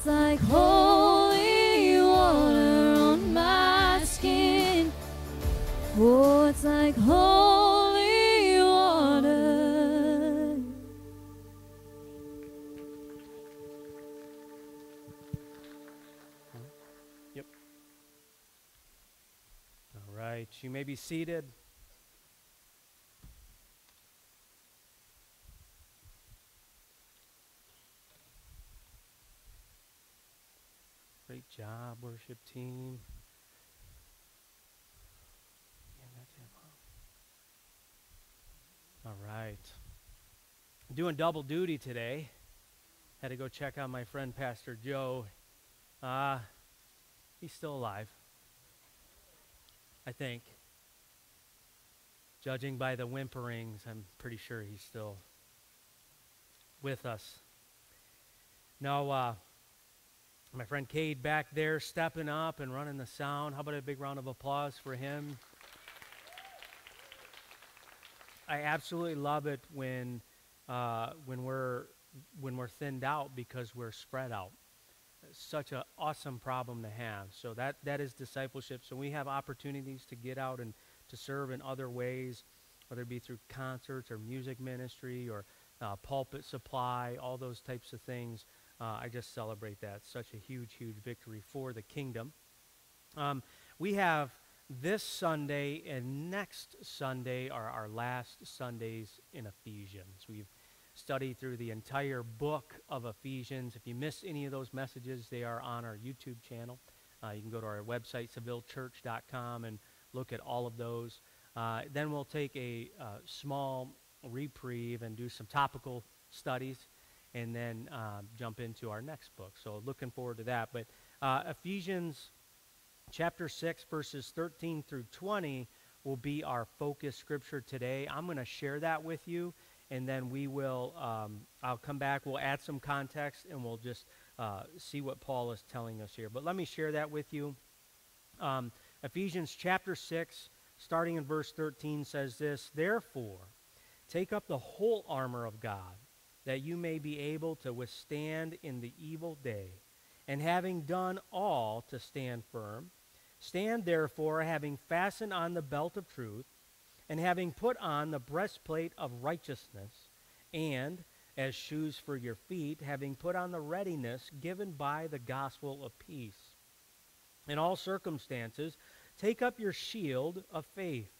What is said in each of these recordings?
it's like holy water on my skin. Oh, it's like holy water. Yep. All right, you may be seated. Job, worship team. All right. Doing double duty today. Had to go check on my friend Pastor Joe. Uh, he's still alive. I think. Judging by the whimperings, I'm pretty sure he's still with us. Now, uh, my friend Cade back there stepping up and running the sound. How about a big round of applause for him? I absolutely love it when uh, when we're when we're thinned out because we're spread out. It's such an awesome problem to have. So that that is discipleship. So we have opportunities to get out and to serve in other ways, whether it be through concerts or music ministry or uh, pulpit supply, all those types of things. Uh, I just celebrate that. Such a huge, huge victory for the kingdom. Um, we have this Sunday and next Sunday are our last Sundays in Ephesians. We've studied through the entire book of Ephesians. If you miss any of those messages, they are on our YouTube channel. Uh, you can go to our website, sevillechurch.com, and look at all of those. Uh, then we'll take a uh, small reprieve and do some topical studies and then uh, jump into our next book. So looking forward to that. But uh, Ephesians chapter 6, verses 13 through 20 will be our focus scripture today. I'm going to share that with you, and then we will, um, I'll come back, we'll add some context, and we'll just uh, see what Paul is telling us here. But let me share that with you. Um, Ephesians chapter 6, starting in verse 13, says this Therefore, take up the whole armor of God that you may be able to withstand in the evil day. And having done all to stand firm, stand therefore, having fastened on the belt of truth, and having put on the breastplate of righteousness, and as shoes for your feet, having put on the readiness given by the gospel of peace. In all circumstances, take up your shield of faith,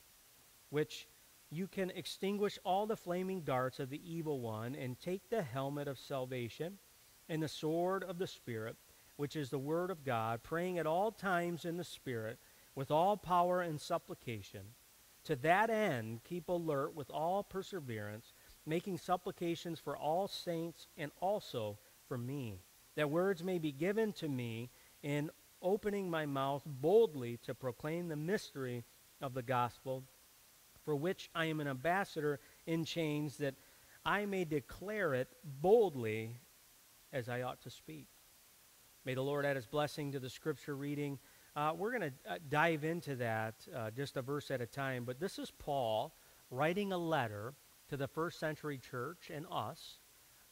which you can extinguish all the flaming darts of the evil one and take the helmet of salvation and the sword of the Spirit, which is the Word of God, praying at all times in the Spirit with all power and supplication. To that end, keep alert with all perseverance, making supplications for all saints and also for me, that words may be given to me in opening my mouth boldly to proclaim the mystery of the gospel for which I am an ambassador in chains, that I may declare it boldly as I ought to speak. May the Lord add his blessing to the scripture reading. Uh, we're going to uh, dive into that uh, just a verse at a time, but this is Paul writing a letter to the first century church and us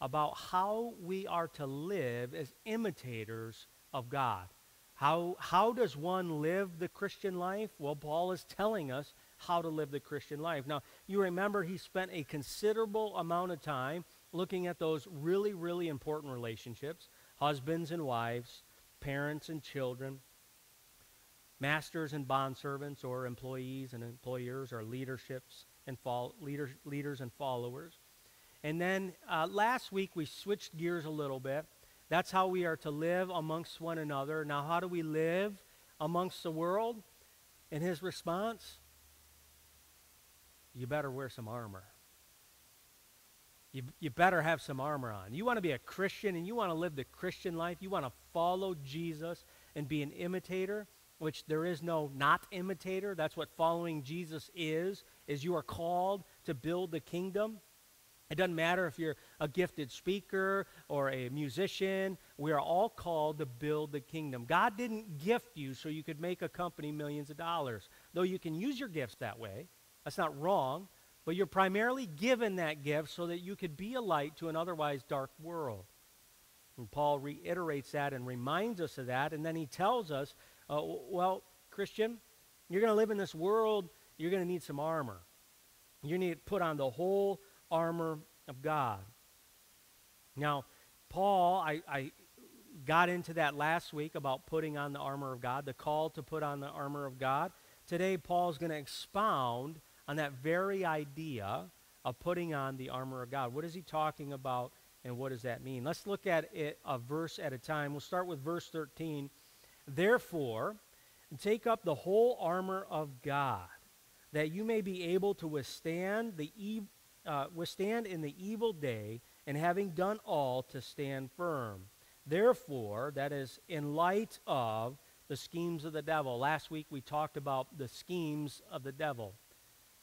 about how we are to live as imitators of God. How, how does one live the Christian life? Well, Paul is telling us how to live the Christian life. Now, you remember he spent a considerable amount of time looking at those really, really important relationships husbands and wives, parents and children, masters and bondservants, or employees and employers, or leaderships and leader, leaders and followers. And then uh, last week we switched gears a little bit. That's how we are to live amongst one another. Now, how do we live amongst the world? And his response you better wear some armor. You, you better have some armor on. You want to be a Christian and you want to live the Christian life. You want to follow Jesus and be an imitator, which there is no not imitator. That's what following Jesus is, is you are called to build the kingdom. It doesn't matter if you're a gifted speaker or a musician. We are all called to build the kingdom. God didn't gift you so you could make a company millions of dollars, though you can use your gifts that way. That's not wrong, but you're primarily given that gift so that you could be a light to an otherwise dark world. And Paul reiterates that and reminds us of that. And then he tells us, uh, well, Christian, you're going to live in this world, you're going to need some armor. You need to put on the whole armor of God. Now, Paul, I, I got into that last week about putting on the armor of God, the call to put on the armor of God. Today, Paul's going to expound on that very idea of putting on the armor of God. What is he talking about, and what does that mean? Let's look at it a verse at a time. We'll start with verse 13. Therefore, take up the whole armor of God, that you may be able to withstand the ev- uh, withstand in the evil day, and having done all, to stand firm. Therefore, that is in light of the schemes of the devil. Last week we talked about the schemes of the devil.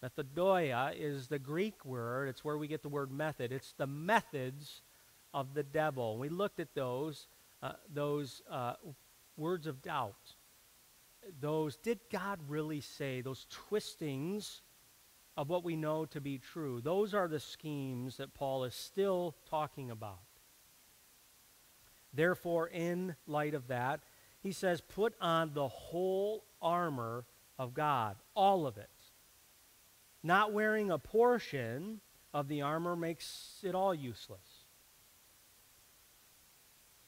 Methodeia is the Greek word. It's where we get the word method. It's the methods of the devil. We looked at those, uh, those uh, words of doubt. Those, did God really say, those twistings of what we know to be true. Those are the schemes that Paul is still talking about. Therefore, in light of that, he says, put on the whole armor of God, all of it. Not wearing a portion of the armor makes it all useless.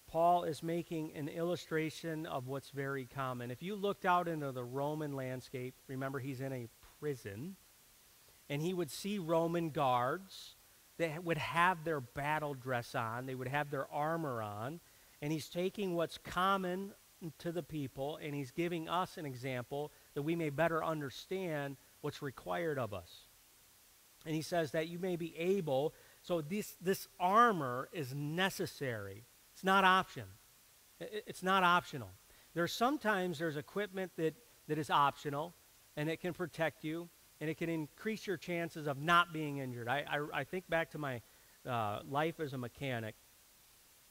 Paul is making an illustration of what's very common. If you looked out into the Roman landscape, remember he's in a prison and he would see Roman guards that would have their battle dress on, they would have their armor on, and he's taking what's common to the people and he's giving us an example that we may better understand what's required of us. And he says that you may be able, so this, this armor is necessary. It's not option. It's not optional. There's sometimes there's equipment that, that is optional and it can protect you and it can increase your chances of not being injured. I, I, I think back to my uh, life as a mechanic,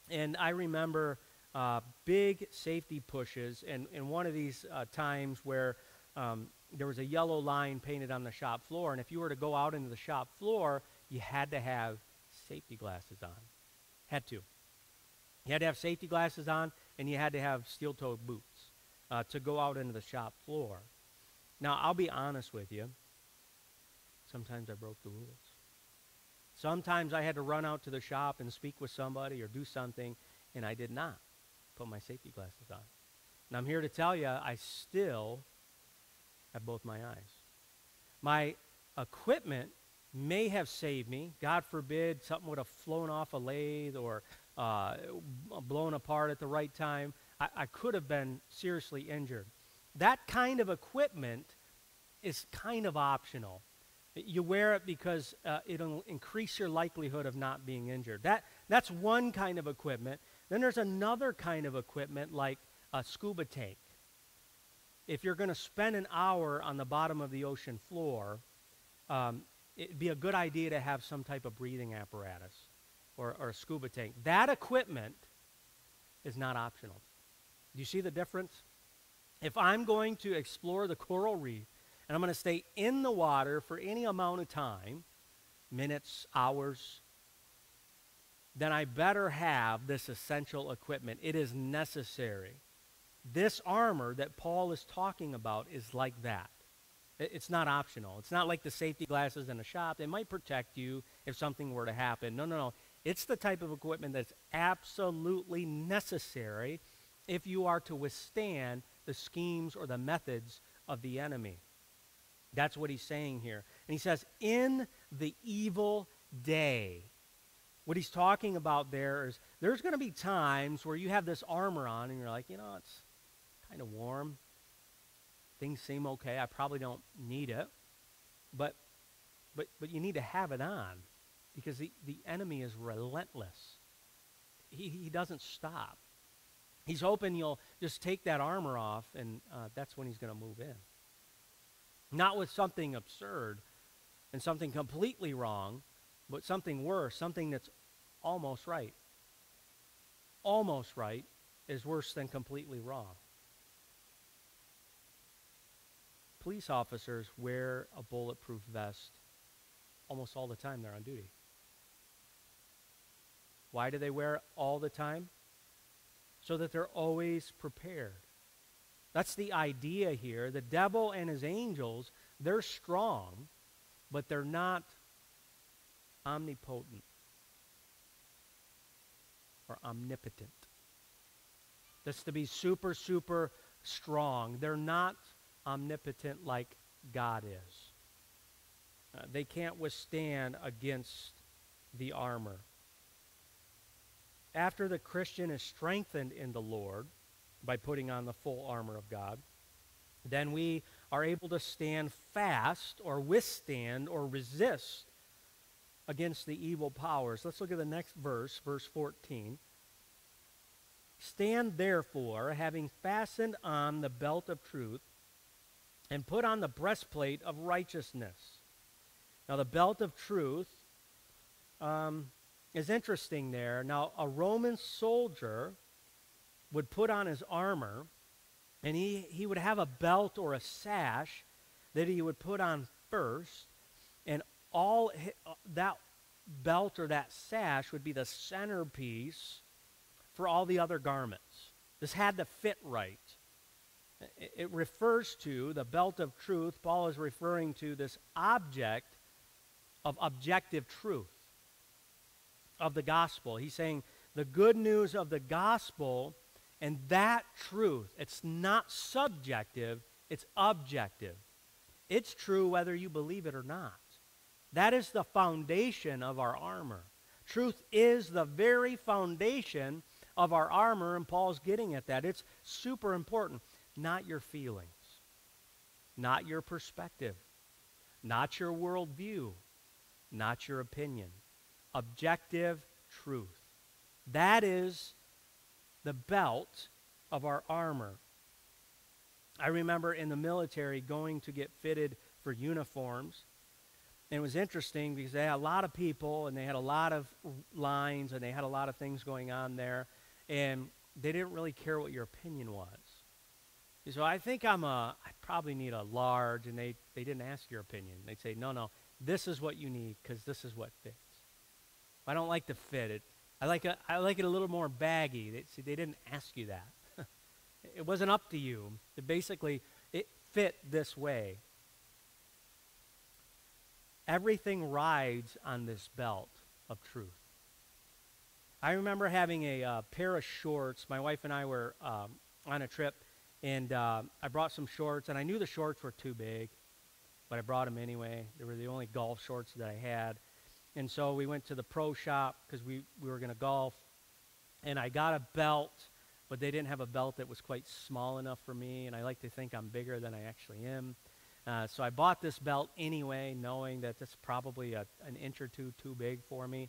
and I remember uh, big safety pushes, and, and one of these uh, times where um, there was a yellow line painted on the shop floor, and if you were to go out into the shop floor, you had to have safety glasses on. Had to. You had to have safety glasses on, and you had to have steel-toed boots uh, to go out into the shop floor. Now, I'll be honest with you. Sometimes I broke the rules. Sometimes I had to run out to the shop and speak with somebody or do something, and I did not put my safety glasses on. And I'm here to tell you, I still both my eyes. My equipment may have saved me. God forbid something would have flown off a lathe or uh, blown apart at the right time. I, I could have been seriously injured. That kind of equipment is kind of optional. You wear it because uh, it'll increase your likelihood of not being injured. That, that's one kind of equipment. Then there's another kind of equipment like a scuba tank. If you're going to spend an hour on the bottom of the ocean floor, um, it'd be a good idea to have some type of breathing apparatus or, or a scuba tank. That equipment is not optional. Do you see the difference? If I'm going to explore the coral reef and I'm going to stay in the water for any amount of time minutes, hours then I better have this essential equipment. It is necessary. This armor that Paul is talking about is like that. It's not optional. It's not like the safety glasses in a shop. They might protect you if something were to happen. No, no, no. It's the type of equipment that's absolutely necessary if you are to withstand the schemes or the methods of the enemy. That's what he's saying here. And he says, in the evil day. What he's talking about there is there's going to be times where you have this armor on and you're like, you know, it's kind of warm. Things seem okay. I probably don't need it. But but but you need to have it on because the, the enemy is relentless. He, he doesn't stop. He's hoping you'll just take that armor off, and uh, that's when he's going to move in. Not with something absurd and something completely wrong, but something worse, something that's almost right. Almost right is worse than completely wrong. Police officers wear a bulletproof vest almost all the time they're on duty. Why do they wear it all the time? so that they're always prepared. That's the idea here. The devil and his angels, they're strong, but they're not omnipotent or omnipotent. That's to be super, super strong. They're not omnipotent like God is. Uh, they can't withstand against the armor. After the Christian is strengthened in the Lord by putting on the full armor of God, then we are able to stand fast or withstand or resist against the evil powers. Let's look at the next verse, verse 14. Stand therefore, having fastened on the belt of truth, and put on the breastplate of righteousness. Now, the belt of truth um, is interesting there. Now, a Roman soldier would put on his armor, and he, he would have a belt or a sash that he would put on first, and all uh, that belt or that sash would be the centerpiece for all the other garments. This had to fit right. It refers to the belt of truth. Paul is referring to this object of objective truth of the gospel. He's saying the good news of the gospel and that truth, it's not subjective, it's objective. It's true whether you believe it or not. That is the foundation of our armor. Truth is the very foundation of our armor, and Paul's getting at that. It's super important. Not your feelings, not your perspective, not your worldview, not your opinion. Objective truth. That is the belt of our armor. I remember in the military going to get fitted for uniforms. And it was interesting because they had a lot of people and they had a lot of lines and they had a lot of things going on there and they didn't really care what your opinion was. So I think I'm a, I probably need a large, and they, they didn't ask your opinion. They'd say, no, no, this is what you need because this is what fits. I don't like the fit it. I like, a, I like it a little more baggy. They, see, they didn't ask you that. it wasn't up to you. It basically, it fit this way. Everything rides on this belt of truth. I remember having a uh, pair of shorts. My wife and I were um, on a trip, and uh, I brought some shorts, and I knew the shorts were too big, but I brought them anyway. They were the only golf shorts that I had. And so we went to the pro shop because we, we were going to golf, and I got a belt, but they didn't have a belt that was quite small enough for me, and I like to think I'm bigger than I actually am. Uh, so I bought this belt anyway, knowing that it's probably a, an inch or two too big for me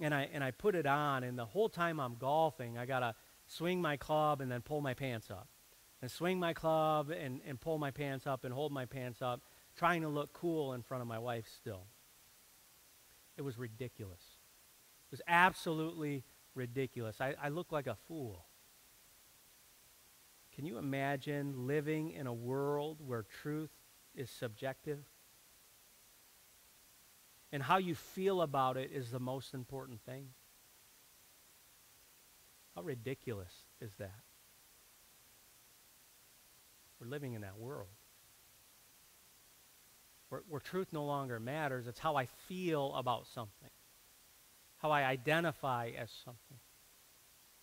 and I and I put it on, and the whole time I'm golfing, I gotta swing my club and then pull my pants up, and swing my club and, and pull my pants up and hold my pants up, trying to look cool in front of my wife still. It was ridiculous. It was absolutely ridiculous. I, I looked like a fool. Can you imagine living in a world where truth is subjective? and how you feel about it is the most important thing. How ridiculous is that? We're living in that world where, where, truth no longer matters. It's how I feel about something, how I identify as something,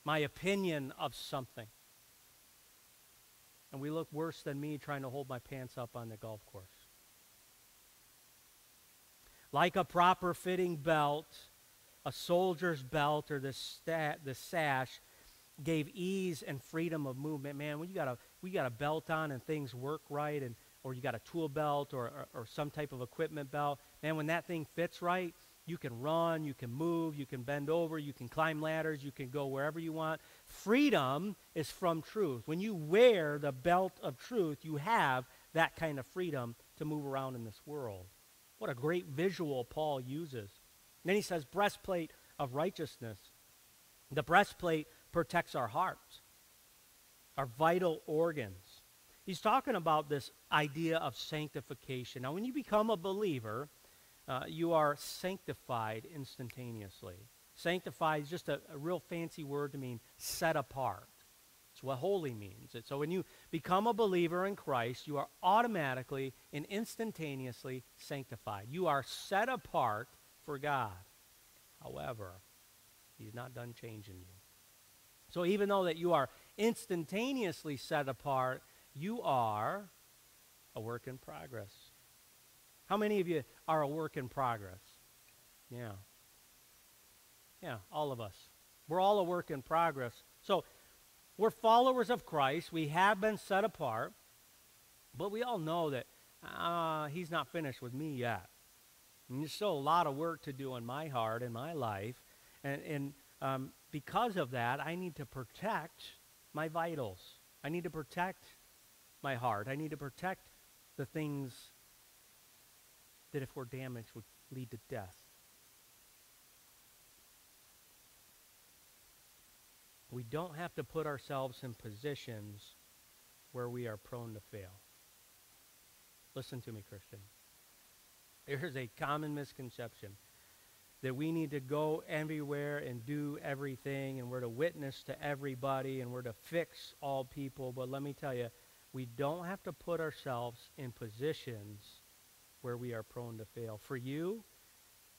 my opinion of something. And we look worse than me trying to hold my pants up on the golf course like a proper fitting belt, a soldier's belt or the, stat, the sash gave ease and freedom of movement. Man, when you got a we got a belt on and things work right, and or you got a tool belt or, or, or some type of equipment belt, man, when that thing fits right, you can run, you can move, you can bend over, you can climb ladders, you can go wherever you want. Freedom is from truth. When you wear the belt of truth, you have that kind of freedom to move around in this world. What a great visual Paul uses. And then he says, breastplate of righteousness. The breastplate protects our hearts, our vital organs. He's talking about this idea of sanctification. Now, when you become a believer, uh, you are sanctified instantaneously. Sanctified is just a, a real fancy word to mean set apart. It's what holy means. so when you become a believer in Christ, you are automatically and instantaneously sanctified. You are set apart for God. However, he's not done changing you. So even though that you are instantaneously set apart, you are a work in progress. How many of you are a work in progress? Yeah. Yeah, all of us. We're all a work in progress. So we're followers of Christ. We have been set apart. But we all know that uh, he's not finished with me yet. And there's still a lot of work to do in my heart, in my life. And, and um, because of that, I need to protect my vitals. I need to protect my heart. I need to protect the things that, if we're damaged, would lead to death. We don't have to put ourselves in positions where we are prone to fail. Listen to me, Christian. There's a common misconception that we need to go everywhere and do everything and we're to witness to everybody and we're to fix all people. But let me tell you, we don't have to put ourselves in positions where we are prone to fail. For you,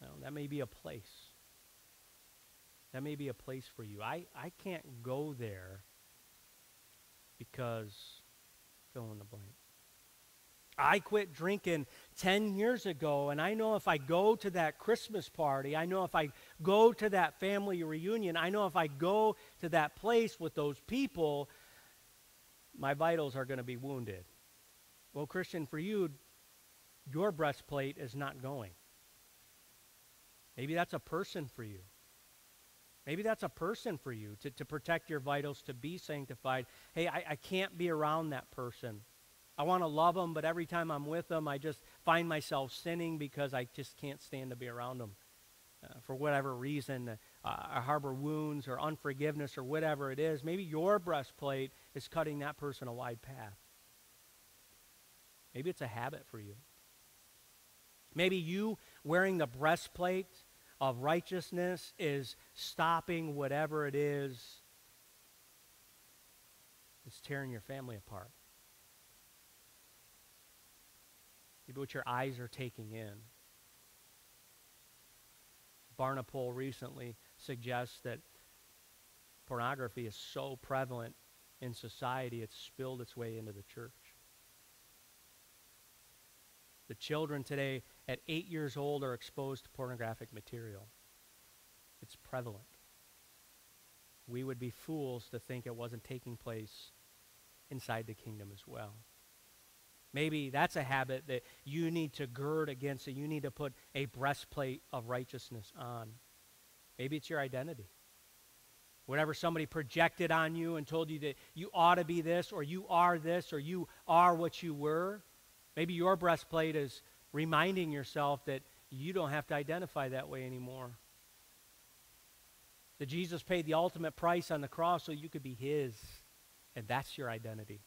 well, that may be a place. That may be a place for you. I, I can't go there because fill in the blank. I quit drinking 10 years ago, and I know if I go to that Christmas party, I know if I go to that family reunion, I know if I go to that place with those people, my vitals are going to be wounded. Well, Christian, for you, your breastplate is not going. Maybe that's a person for you. Maybe that's a person for you to, to protect your vitals, to be sanctified. Hey, I, I can't be around that person. I want to love them, but every time I'm with them, I just find myself sinning because I just can't stand to be around them. Uh, for whatever reason, uh, I harbor wounds or unforgiveness or whatever it is. Maybe your breastplate is cutting that person a wide path. Maybe it's a habit for you. Maybe you wearing the breastplate of righteousness is stopping whatever it is that's tearing your family apart. Maybe what your eyes are taking in. Barna poll recently suggests that pornography is so prevalent in society, it's spilled its way into the church. The children today at eight years old are exposed to pornographic material. It's prevalent. We would be fools to think it wasn't taking place inside the kingdom as well. Maybe that's a habit that you need to gird against, and you need to put a breastplate of righteousness on. Maybe it's your identity. Whatever somebody projected on you and told you that you ought to be this, or you are this, or you are what you were. Maybe your breastplate is reminding yourself that you don't have to identify that way anymore. That Jesus paid the ultimate price on the cross so you could be His, and that's your identity.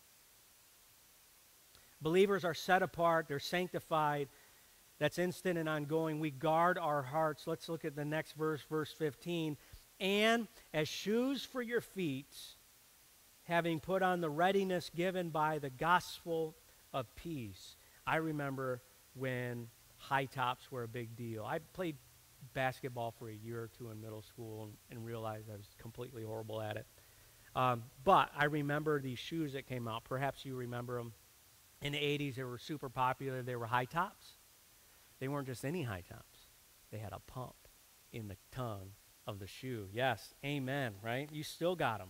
Believers are set apart, they're sanctified. That's instant and ongoing. We guard our hearts. Let's look at the next verse, verse 15. And as shoes for your feet, having put on the readiness given by the gospel of peace. I remember when high tops were a big deal. I played basketball for a year or two in middle school and, and realized I was completely horrible at it. Um, but I remember these shoes that came out. Perhaps you remember them. In the 80s, they were super popular. They were high tops. They weren't just any high tops, they had a pump in the tongue of the shoe. Yes, amen, right? You still got them.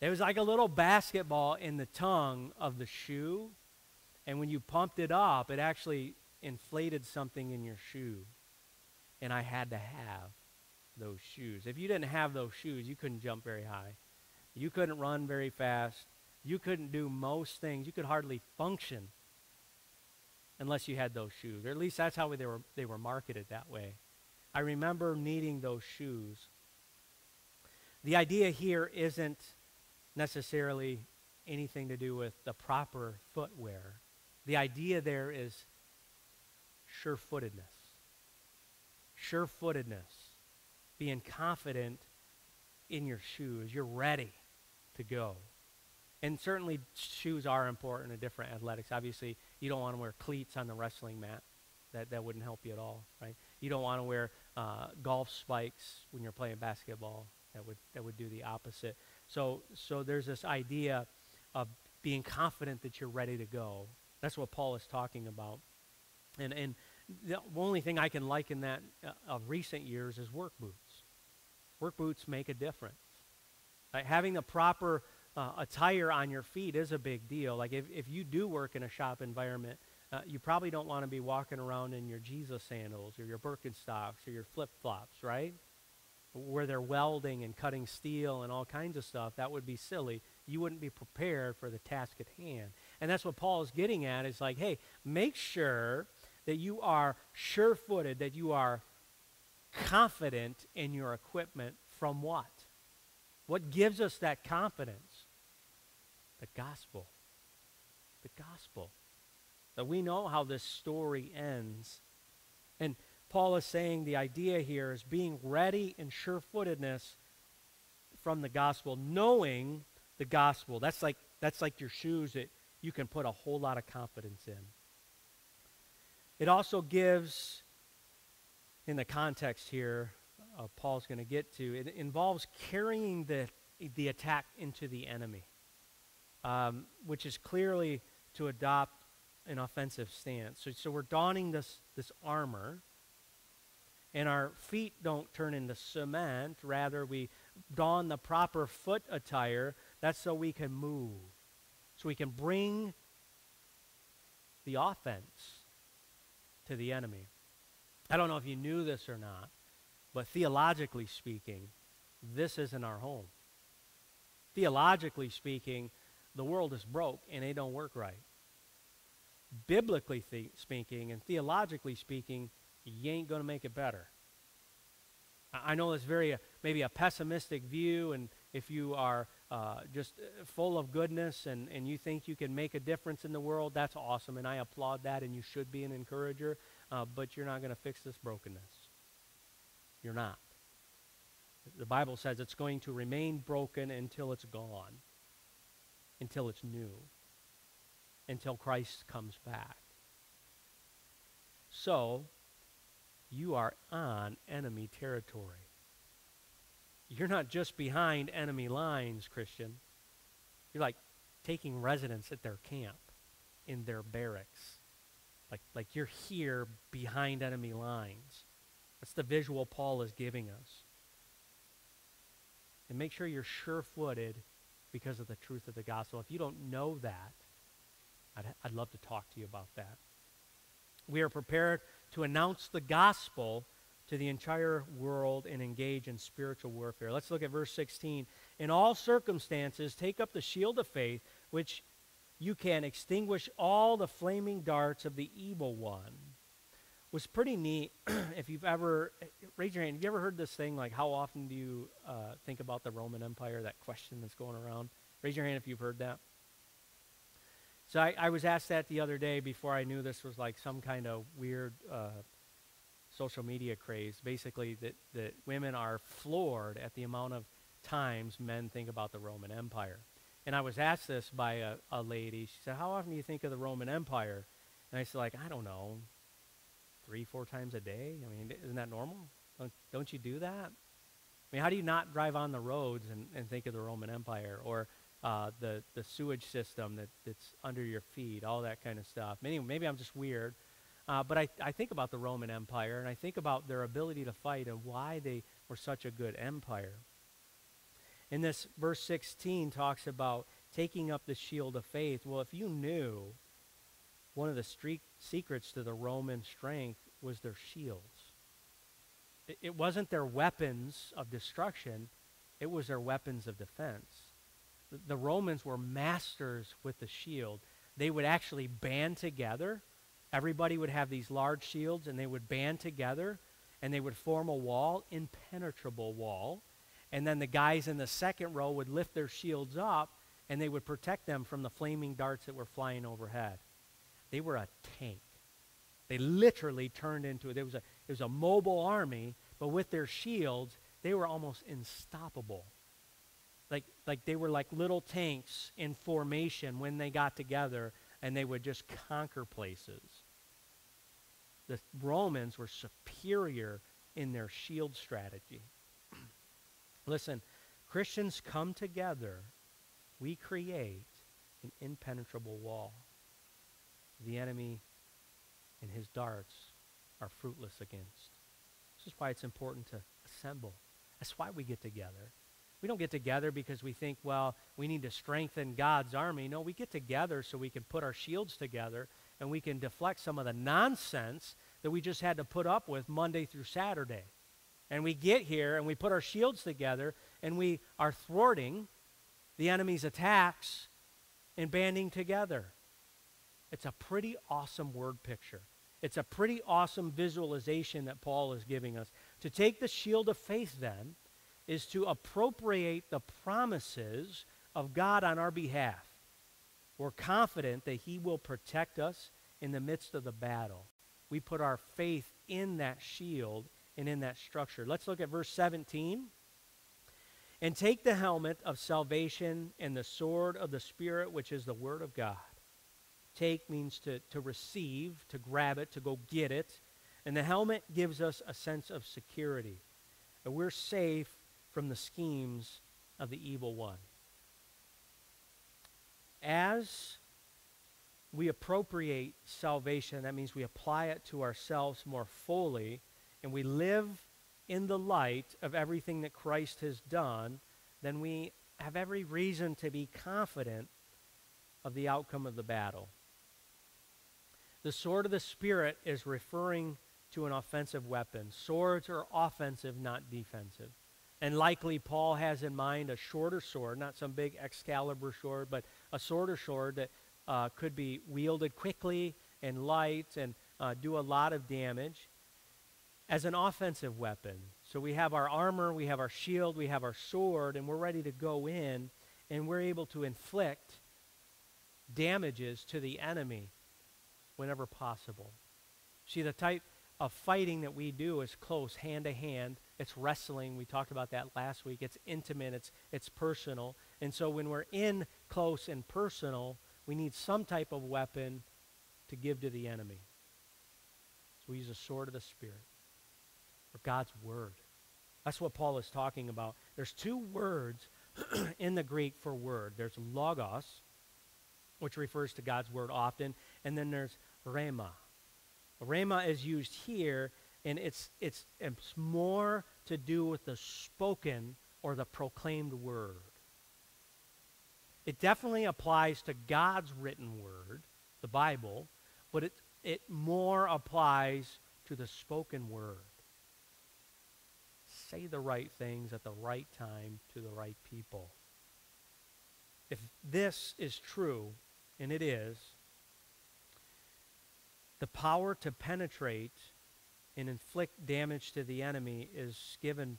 It was like a little basketball in the tongue of the shoe and when you pumped it up, it actually inflated something in your shoe. And I had to have those shoes. If you didn't have those shoes, you couldn't jump very high. You couldn't run very fast. You couldn't do most things. You could hardly function unless you had those shoes. Or at least that's how they were, they were marketed that way. I remember needing those shoes. The idea here isn't necessarily anything to do with the proper footwear. The idea there is sure footedness. Sure footedness. Being confident in your shoes. You're ready. to go. And certainly shoes are important in different athletics. Obviously, you don't want to wear cleats on the wrestling mat. That, that wouldn't help you at all, right? You don't want to wear uh, golf spikes when you're playing basketball. That would, that would do the opposite. So, so there's this idea of being confident that you're ready to go. That's what Paul is talking about. And, and the only thing I can liken that uh, of recent years is work boots. Work boots make a difference. Having the proper uh, attire on your feet is a big deal. Like if, if you do work in a shop environment, uh, you probably don't want to be walking around in your Jesus sandals or your Birkenstocks or your flip flops, right? Where they're welding and cutting steel and all kinds of stuff. That would be silly. You wouldn't be prepared for the task at hand. And that's what Paul is getting at is like, hey, make sure that you are sure footed, that you are confident in your equipment from what? What gives us that confidence? The gospel. The gospel. That we know how this story ends. And Paul is saying the idea here is being ready and sure footedness from the gospel, knowing the gospel. That's like, that's like your shoes that you can put a whole lot of confidence in. It also gives, in the context here, uh, Paul's going to get to, it involves carrying the, the attack into the enemy, um, which is clearly to adopt an offensive stance. So, so we're donning this, this armor, and our feet don't turn into cement. Rather, we don the proper foot attire. That's so we can move, so we can bring the offense to the enemy. I don't know if you knew this or not, but theologically speaking, this isn't our home. Theologically speaking, the world is broke and it don't work right. Biblically speaking and theologically speaking, you ain't going to make it better. I know it's very uh, maybe a pessimistic view, and if you are uh, just uh, full of goodness and, and you think you can make a difference in the world, that's awesome, and I applaud that, and you should be an encourager, uh, but you're not going to fix this brokenness. You're not. The Bible says it's going to remain broken until it's gone, until it's new, until Christ comes back. So, you are on enemy territory. You're not just behind enemy lines, Christian. You're like taking residence at their camp, in their barracks. Like, like you're here behind enemy lines. That's the visual Paul is giving us. And make sure you're sure footed because of the truth of the gospel. If you don't know that, I'd, I'd love to talk to you about that. We are prepared to announce the gospel to the entire world and engage in spiritual warfare. Let's look at verse 16. In all circumstances, take up the shield of faith, which you can extinguish all the flaming darts of the evil one. Was pretty neat. if you've ever raise your hand, have you ever heard this thing like how often do you uh, think about the Roman Empire? That question that's going around. Raise your hand if you've heard that. So I, I was asked that the other day before I knew this was like some kind of weird uh, social media craze. Basically, that that women are floored at the amount of times men think about the Roman Empire. And I was asked this by a, a lady. She said, How often do you think of the Roman Empire? And I said, like, I don't know, three, four times a day? I mean, isn't that normal? Don't, don't you do that? I mean, how do you not drive on the roads and, and think of the Roman Empire or uh, the, the sewage system that, that's under your feet, all that kind of stuff? Maybe, maybe I'm just weird. Uh, but I, I think about the Roman Empire and I think about their ability to fight and why they were such a good empire. In this verse 16 talks about taking up the shield of faith. Well, if you knew one of the street secrets to the Roman strength was their shields. It, it wasn't their weapons of destruction, it was their weapons of defense. The, the Romans were masters with the shield. They would actually band together. Everybody would have these large shields and they would band together and they would form a wall, impenetrable wall and then the guys in the second row would lift their shields up and they would protect them from the flaming darts that were flying overhead. They were a tank. They literally turned into it. It was a, it was a mobile army, but with their shields, they were almost unstoppable. like, like they were like little tanks in formation when they got together and they would just conquer places. The Romans were superior in their shield strategy. Listen, Christians come together, we create an impenetrable wall. The enemy and his darts are fruitless against. This is why it's important to assemble. That's why we get together. We don't get together because we think, well, we need to strengthen God's army. No, we get together so we can put our shields together and we can deflect some of the nonsense that we just had to put up with Monday through Saturday. And we get here and we put our shields together and we are thwarting the enemy's attacks and banding together. It's a pretty awesome word picture. It's a pretty awesome visualization that Paul is giving us. To take the shield of faith, then, is to appropriate the promises of God on our behalf. We're confident that He will protect us in the midst of the battle. We put our faith in that shield and in that structure. Let's look at verse 17. And take the helmet of salvation and the sword of the Spirit, which is the Word of God. Take means to, to receive, to grab it, to go get it. And the helmet gives us a sense of security. And we're safe from the schemes of the evil one. As we appropriate salvation, that means we apply it to ourselves more fully, and we live in the light of everything that Christ has done, then we have every reason to be confident of the outcome of the battle. The sword of the Spirit is referring to an offensive weapon. Swords are offensive, not defensive. And likely Paul has in mind a shorter sword, not some big Excalibur sword, but a shorter sword that uh, could be wielded quickly and light and uh, do a lot of damage as an offensive weapon. So we have our armor, we have our shield, we have our sword, and we're ready to go in, and we're able to inflict damages to the enemy whenever possible. See, the type of fighting that we do is close, hand to hand. It's wrestling. We talked about that last week. It's intimate, it's, it's personal. And so when we're in close and personal, we need some type of weapon to give to the enemy. So we use a sword of the Spirit or God's Word. That's what Paul is talking about. There's two words in the Greek for word. There's logos, which refers to God's Word often, and then there's rhema. Rhema is used here, and it's, it's, it's more to do with the spoken or the proclaimed word. It definitely applies to God's written word, the Bible, but it, it more applies to the spoken word. Say the right things at the right time to the right people. If this is true, and it is, the power to penetrate and inflict damage to the enemy is given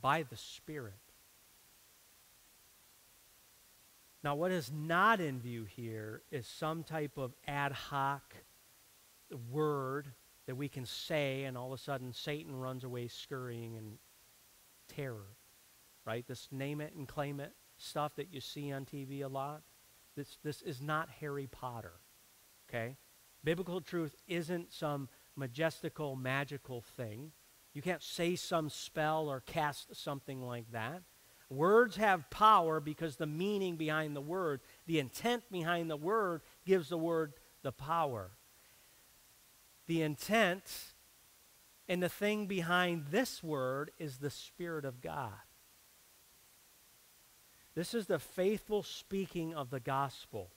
by the Spirit. Now, what is not in view here is some type of ad hoc word that we can say, and all of a sudden Satan runs away scurrying in terror. Right? This name it and claim it stuff that you see on TV a lot. This, this is not Harry Potter. Okay? Biblical truth isn't some majestical, magical thing. You can't say some spell or cast something like that. Words have power because the meaning behind the word, the intent behind the word, gives the word the power. The intent and the thing behind this word is the Spirit of God. This is the faithful speaking of the gospel.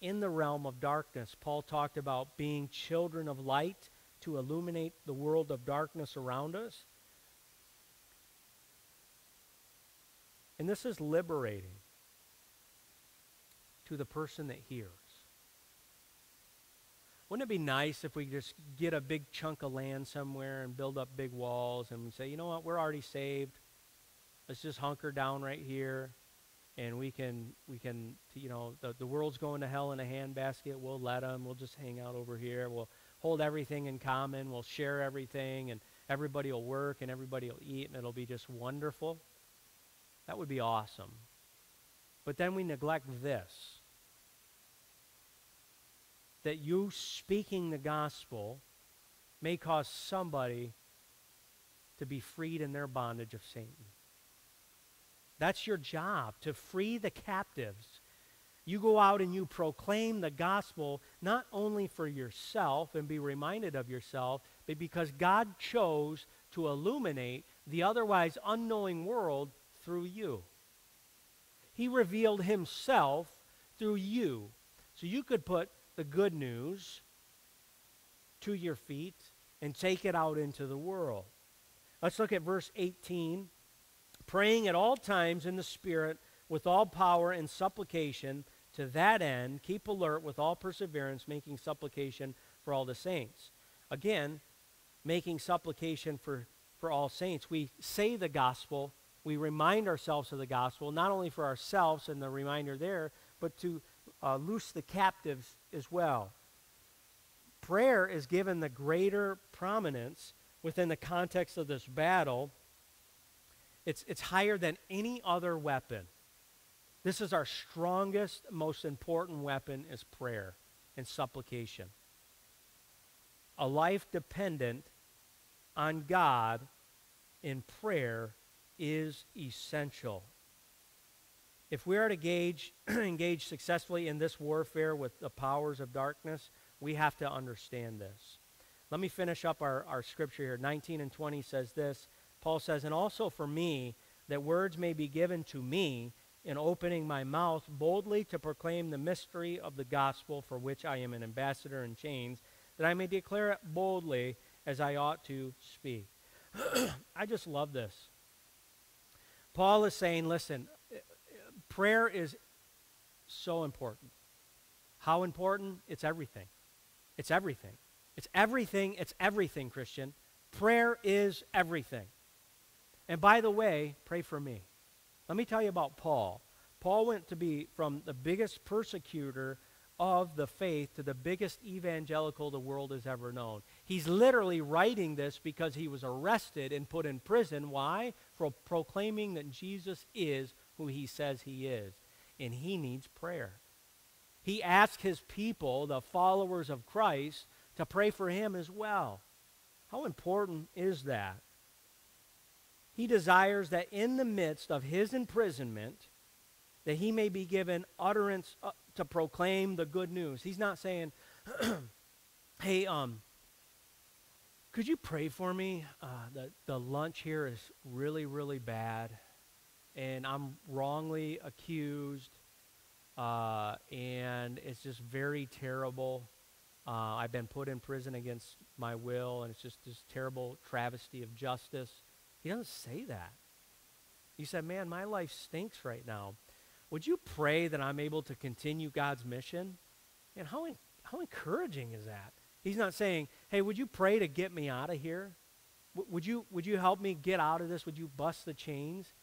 In the realm of darkness, Paul talked about being children of light to illuminate the world of darkness around us. And this is liberating to the person that hears. Wouldn't it be nice if we just get a big chunk of land somewhere and build up big walls and we say, you know what, we're already saved. Let's just hunker down right here and we can, we can you know, the, the world's going to hell in a handbasket. We'll let them. We'll just hang out over here. We'll hold everything in common. We'll share everything and everybody will work and everybody will eat and it'll be just wonderful. That would be awesome. But then we neglect this that you speaking the gospel may cause somebody to be freed in their bondage of Satan. That's your job, to free the captives. You go out and you proclaim the gospel not only for yourself and be reminded of yourself, but because God chose to illuminate the otherwise unknowing world through you. He revealed himself through you. So you could put the good news to your feet and take it out into the world. Let's look at verse 18. Praying at all times in the Spirit with all power and supplication. To that end, keep alert with all perseverance, making supplication for all the saints. Again, making supplication for, for all saints. We say the gospel, we remind ourselves of the gospel, not only for ourselves and the reminder there, but to uh, loose the captives as well. Prayer is given the greater prominence within the context of this battle. It's, it's higher than any other weapon. This is our strongest, most important weapon is prayer and supplication. A life dependent on God in prayer is essential. If we are to gauge, engage successfully in this warfare with the powers of darkness, we have to understand this. Let me finish up our, our scripture here. 19 and 20 says this. Paul says, And also for me, that words may be given to me in opening my mouth boldly to proclaim the mystery of the gospel for which I am an ambassador in chains, that I may declare it boldly as I ought to speak. I just love this. Paul is saying, listen, prayer is so important. How important? It's everything. It's everything. It's everything. It's everything, Christian. Prayer is everything. And by the way, pray for me. Let me tell you about Paul. Paul went to be from the biggest persecutor of the faith to the biggest evangelical the world has ever known. He's literally writing this because he was arrested and put in prison. Why? For proclaiming that Jesus is who he says he is. And he needs prayer. He asked his people, the followers of Christ, to pray for him as well. How important is that? He desires that in the midst of his imprisonment, that he may be given utterance uh, to proclaim the good news. He's not saying, hey, um, could you pray for me? Uh, the, the lunch here is really, really bad, and I'm wrongly accused, uh, and it's just very terrible. Uh, I've been put in prison against my will, and it's just this terrible travesty of justice. He doesn't say that. He said, Man, my life stinks right now. Would you pray that I'm able to continue God's mission? And how, how encouraging is that? He's not saying, hey, would you pray to get me out of here? Would, you, would you help me get out of this? Would you bust the chains?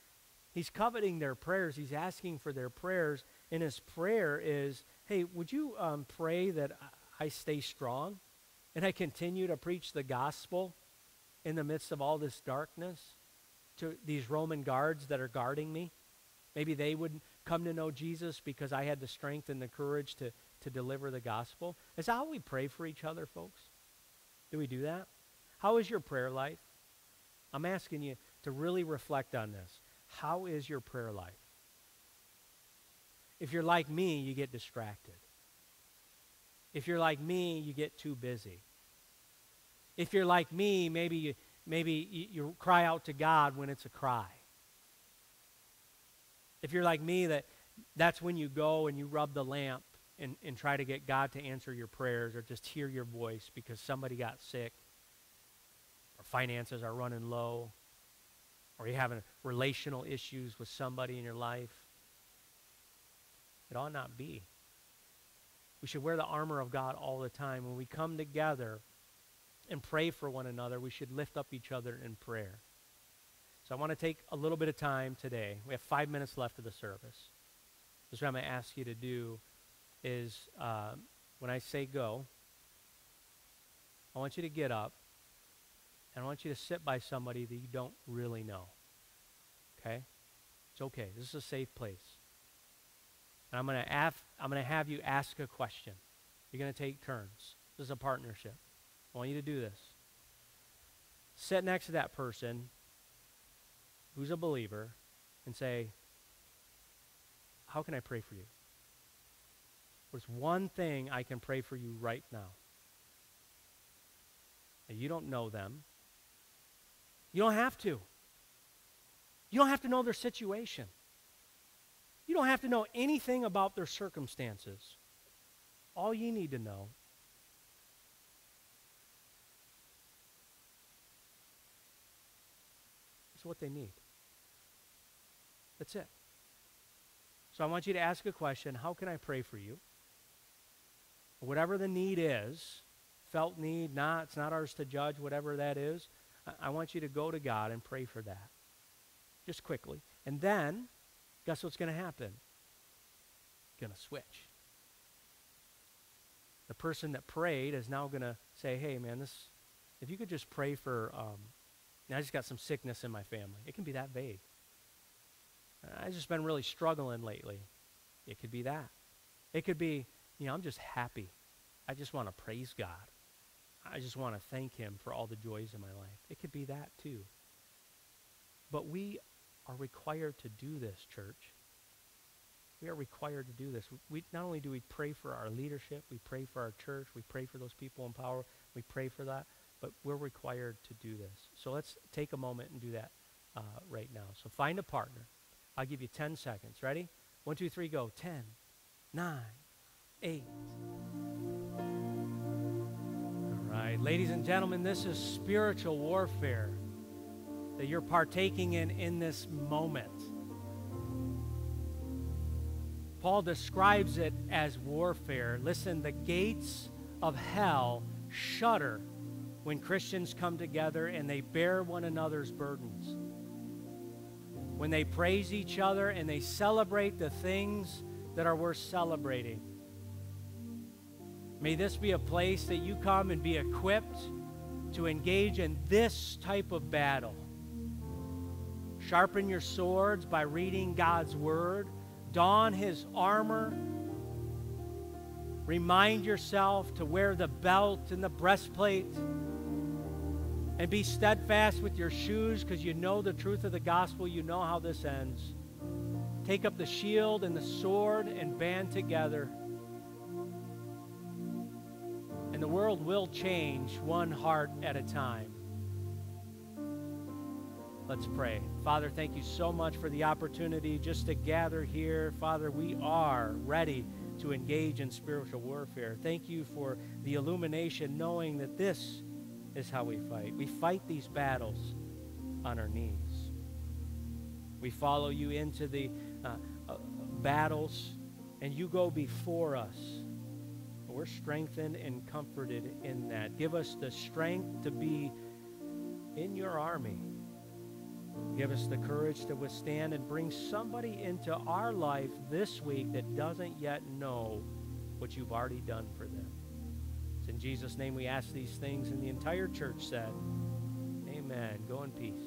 He's coveting their prayers. He's asking for their prayers. And his prayer is, hey, would you um, pray that I stay strong and I continue to preach the gospel in the midst of all this darkness to these Roman guards that are guarding me? Maybe they would come to know Jesus because I had the strength and the courage to, to deliver the gospel? Is that how we pray for each other, folks? Do we do that? How is your prayer life? I'm asking you to really reflect on this. How is your prayer life? If you're like me, you get distracted. If you're like me, you get too busy. If you're like me, maybe you, maybe you, you cry out to God when it's a cry. If you're like me, that that's when you go and you rub the lamp and, and try to get God to answer your prayers or just hear your voice because somebody got sick or finances are running low or you're having relational issues with somebody in your life. It ought not be. We should wear the armor of God all the time. When we come together and pray for one another, we should lift up each other in prayer. So I want to take a little bit of time today. We have five minutes left of the service. This what I'm going to ask you to do is uh, when I say go, I want you to get up and I want you to sit by somebody that you don't really know. Okay? It's okay. This is a safe place. And I'm going have, I'm going to have you ask a question. You're going to take turns. This is a partnership. I want you to do this. Sit next to that person who's a believer and say, How can I pray for you? What's one thing I can pray for you right now? And you don't know them. You don't have to. You don't have to know their situation. You don't have to know anything about their circumstances. All you need to know what they need. That's it. So I want you to ask a question How can I pray for you? Whatever the need is, felt need, not, it's not ours to judge, whatever that is, I, I want you to go to God and pray for that. Just quickly. And then, guess what's going to happen? Going to switch. The person that prayed is now going to say, hey, man, this, if you could just pray for, um, I just got some sickness in my family. It can be that vague. Uh, I've just been really struggling lately. It could be that. It could be, you know, I'm just happy. I just want to praise God. I just want to thank Him for all the joys in my life. It could be that too. But we are required to do this, church. We are required to do this. We, not only do we pray for our leadership, we pray for our church, we pray for those people in power, we pray for that, but we're required to do this. So let's take a moment and do that uh, right now. So find a partner. I'll give you 10 seconds. Ready? One, two, three, go. 10, 9, 8. All right. Ladies and gentlemen, this is spiritual warfare that you're partaking in in this moment. Paul describes it as warfare. Listen, the gates of hell shudder when Christians come together and they bear one another's burdens when they praise each other and they celebrate the things that are worth celebrating. May this be a place that you come and be equipped to engage in this type of battle. Sharpen your swords by reading God's word. Don his armor. Remind yourself to wear the belt and the breastplate and be steadfast with your shoes because you know the truth of the gospel. You know how this ends. Take up the shield and the sword and band together. And the world will change one heart at a time. Let's pray. Father, thank you so much for the opportunity just to gather here. Father, we are ready to engage in spiritual warfare. Thank you for the illumination, knowing that this is how we fight. We fight these battles on our knees. We follow you into the uh, uh, battles, and you go before us. We're strengthened and comforted in that. Give us the strength to be in your army. Give us the courage to withstand and bring somebody into our life this week that doesn't yet know what you've already done for them. In Jesus' name we ask these things, and the entire church said, Amen. Go in peace.